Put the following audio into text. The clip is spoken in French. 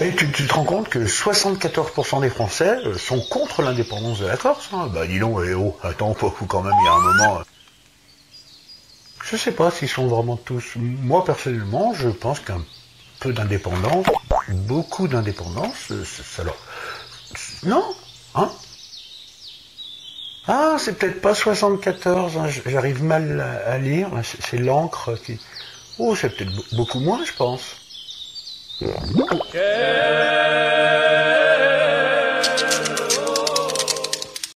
Et tu, te rends compte que 74% des Français euh, sont contre l'indépendance de la Corse. Hein? Bah dis donc, eh oh, attends, quand même, il y a un moment... euh. Je sais pas s'ils sont vraiment tous... Moi, personnellement, je pense qu'un peu d'indépendance, beaucoup d'indépendance, euh, ça leur... Non Hein? Ah, c'est peut-être pas 74, hein, j'arrive mal à, lire, là, c'est l'encre qui... Oh, c'est peut-être be- beaucoup moins, je pense.